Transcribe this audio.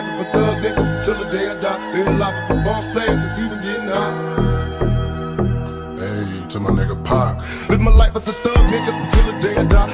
life of a thug nigga till the day I die. Live the life of a boss player that's even getting high. Hey, to my nigga Pac. Live my life as a thug nigga till the day I die.